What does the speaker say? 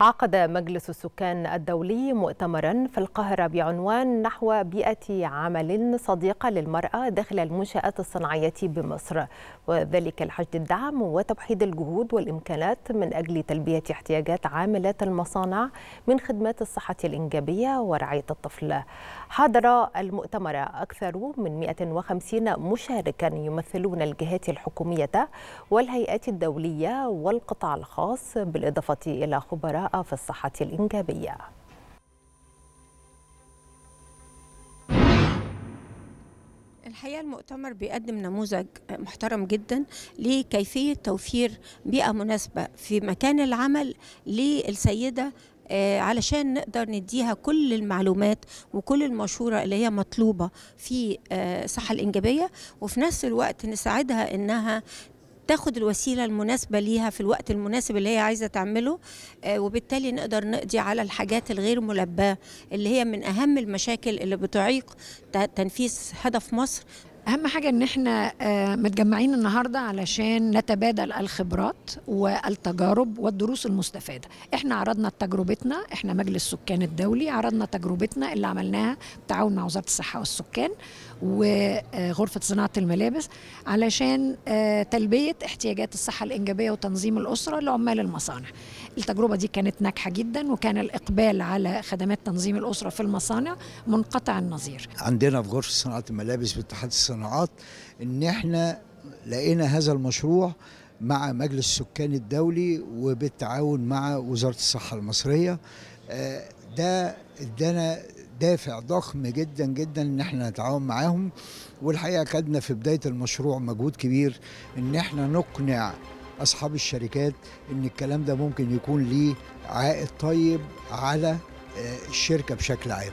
عقد مجلس السكان الدولي مؤتمرا في القاهرة بعنوان نحو بيئة عمل صديقة للمرأة داخل المنشآت الصناعية بمصر. وذلك لحشد الدعم وتوحيد الجهود والإمكانات من أجل تلبية احتياجات عاملات المصانع من خدمات الصحة الإنجابية ورعاية الطفل. حضر المؤتمر أكثر من 150 مشاركا يمثلون الجهات الحكومية والهيئات الدولية والقطاع الخاص بالإضافة إلى خبراء في الصحة الإنجابية. الحقيقة المؤتمر بيقدم نموذج محترم جدا لكيفية توفير بيئة مناسبة في مكان العمل للسيدة علشان نقدر نديها كل المعلومات وكل المشورة اللي هي مطلوبة في الصحة الإنجابية. وفي نفس الوقت نساعدها إنها تاخد الوسيلة المناسبة ليها في الوقت المناسب اللي هي عايزة تعمله وبالتالي نقدر نقضي على الحاجات الغير ملباة اللي هي من أهم المشاكل اللي بتعيق تنفيذ هدف مصر أهم حاجة إن إحنا متجمعين النهارده علشان نتبادل الخبرات والتجارب والدروس المستفادة. إحنا عرضنا تجربتنا إحنا مجلس سكان الدولي عرضنا تجربتنا اللي عملناها بالتعاون مع وزارة الصحة والسكان وغرفة صناعة الملابس علشان تلبية احتياجات الصحة الإنجابية وتنظيم الأسرة لعمال المصانع. التجربة دي كانت ناجحة جدا وكان الإقبال على خدمات تنظيم الأسرة في المصانع منقطع النظير. عندنا في غرفة صناعة الملابس باتحاد الصناعات إن إحنا لقينا هذا المشروع مع مجلس السكان الدولي وبالتعاون مع وزارة الصحة المصرية. ده إدانا دافع ضخم جدا جدا إن إحنا نتعاون معاهم. والحقيقة خدنا في بداية المشروع مجهود كبير إن إحنا نقنع أصحاب الشركات إن الكلام ده ممكن يكون ليه عائد طيب على الشركة بشكل عام.